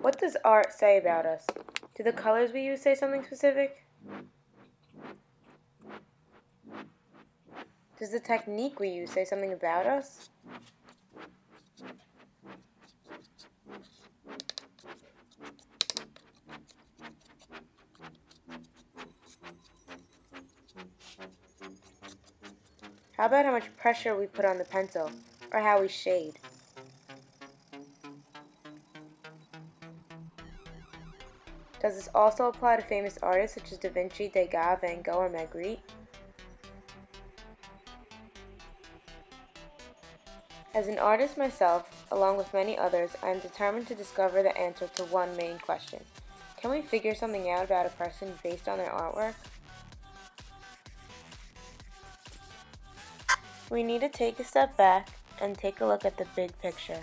What does art say about us? Do the colors we use say something specific? Does the technique we use say something about us? How about how much pressure we put on the pencil, or how we shade? Does this also apply to famous artists such as Da Vinci, Degas, Van Gogh, or Magritte? As an artist myself, along with many others, I am determined to discover the answer to one main question. Can we figure something out about a person based on their artwork? We need to take a step back and take a look at the big picture.